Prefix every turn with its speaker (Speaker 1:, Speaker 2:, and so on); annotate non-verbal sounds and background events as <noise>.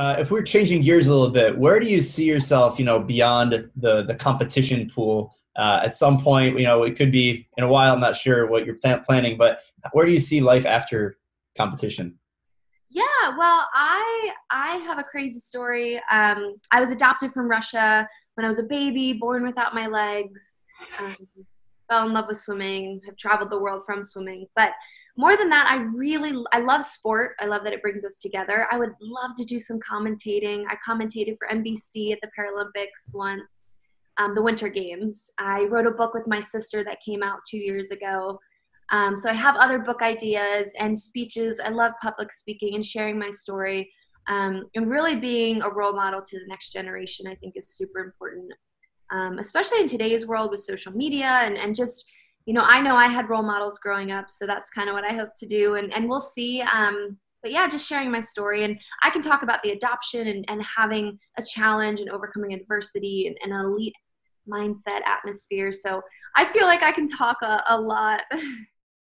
Speaker 1: uh, if we're changing gears a little bit, where do you see yourself, you know, beyond the the competition pool? Uh, at some point, you know, it could be in a while. I'm not sure what you're planning, but where do you see life after competition?
Speaker 2: Yeah, well, I I have a crazy story. Um, I was adopted from Russia when I was a baby, born without my legs. Um, fell in love with swimming. Have traveled the world from swimming, but more than that, I really I love sport. I love that it brings us together. I would love to do some commentating. I commentated for NBC at the Paralympics once, um, the Winter Games. I wrote a book with my sister that came out two years ago. Um, so I have other book ideas and speeches. I love public speaking and sharing my story. Um, and really being a role model to the next generation, I think, is super important, um, especially in today's world with social media and, and just you know, I know I had role models growing up, so that's kind of what I hope to do. And, and we'll see. Um, but yeah, just sharing my story. And I can talk about the adoption and, and having a challenge and overcoming adversity and, and an elite mindset atmosphere. So I feel like I can talk a, a lot. <laughs>